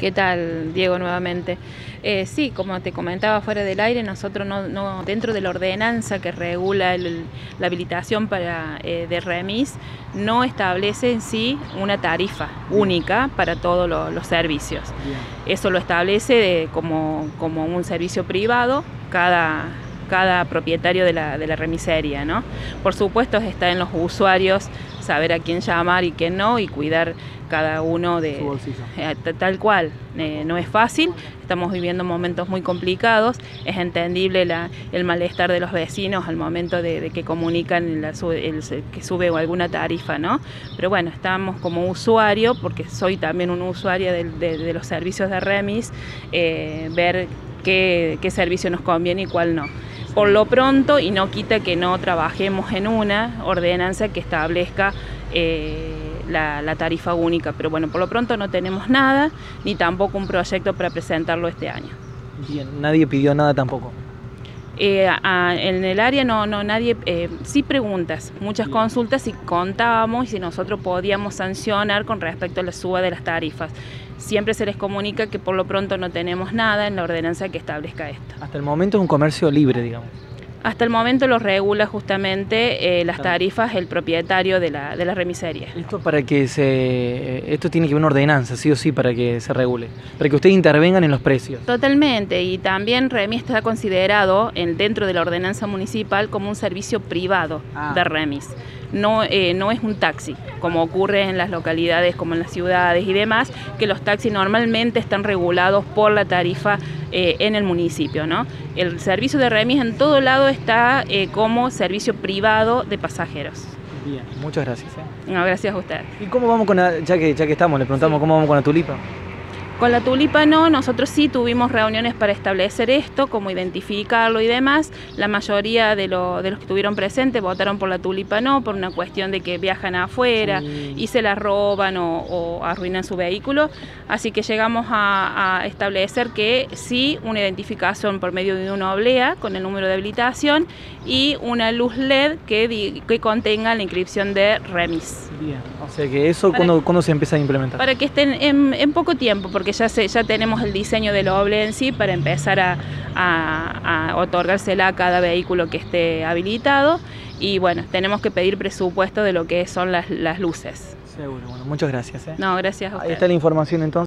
¿Qué tal, Diego, nuevamente? Eh, sí, como te comentaba fuera del aire, nosotros no, dentro de la ordenanza que regula la habilitación para, eh, de remis, no establece en sí una tarifa única para todos los servicios. Eso lo establece como, como un servicio privado cada cada propietario de la, de la remisería. ¿no? Por supuesto está en los usuarios saber a quién llamar y quién no y cuidar cada uno de eh, tal cual. Eh, no es fácil, estamos viviendo momentos muy complicados, es entendible el malestar de los vecinos al momento de, que comunican que sube alguna tarifa, ¿no? Pero bueno, estamos como usuario, porque soy también un usuario de, los servicios de remis, eh, ver qué, qué servicio nos conviene y cuál no por lo pronto y no quita que no trabajemos en una ordenanza que establezca eh, la, tarifa única, pero bueno, por lo pronto no tenemos nada, ni tampoco un proyecto para presentarlo este año. Bien, nadie pidió nada tampoco. Eh, en el área no, no nadie, eh, sí preguntas, muchas consultas y contábamos si nosotros podíamos sancionar con respecto a la suba de las tarifas. Siempre se les comunica que por lo pronto no tenemos nada en la ordenanza que establezca esto. Hasta el momento es un comercio libre, digamos. Hasta el momento lo regula justamente eh, las tarifas el propietario de la, de la remisería. Esto para que se esto tiene que haber una ordenanza, sí o sí, para que se regule, para que ustedes intervengan en los precios. Totalmente, y también Remi está considerado en, dentro de la ordenanza municipal como un servicio privado ah. de remis no, eh, no es un taxi, como ocurre en las localidades como en las ciudades y demás, que los taxis normalmente están regulados por la tarifa eh, en el municipio. ¿no? El servicio de remis en todo lado está eh, como servicio privado de pasajeros. Bien, muchas gracias. No, gracias a usted. ¿Y cómo vamos con la, ya que ya que estamos, le preguntamos cómo vamos con la tulipa? Con la tulipa no, nosotros sí tuvimos reuniones para establecer esto, cómo identificarlo y demás. La mayoría de, los que estuvieron presentes votaron por la tulipa no, por una cuestión de que viajan afuera y se la roban o, arruinan su vehículo. Así que llegamos a, establecer que sí, una identificación por medio de una oblea con el número de habilitación y una luz LED que, que contenga la inscripción de remis. Bien, o sea que eso, ¿cuándo, se empieza a implementar? Para que estén en, en poco tiempo, porque ya, ya tenemos el diseño del oble en sí para empezar a, a, otorgársela a cada vehículo que esté habilitado y bueno, tenemos que pedir presupuesto de lo que son las, luces. Seguro, bueno, muchas gracias. ¿eh? No, gracias a Ahí está la información entonces.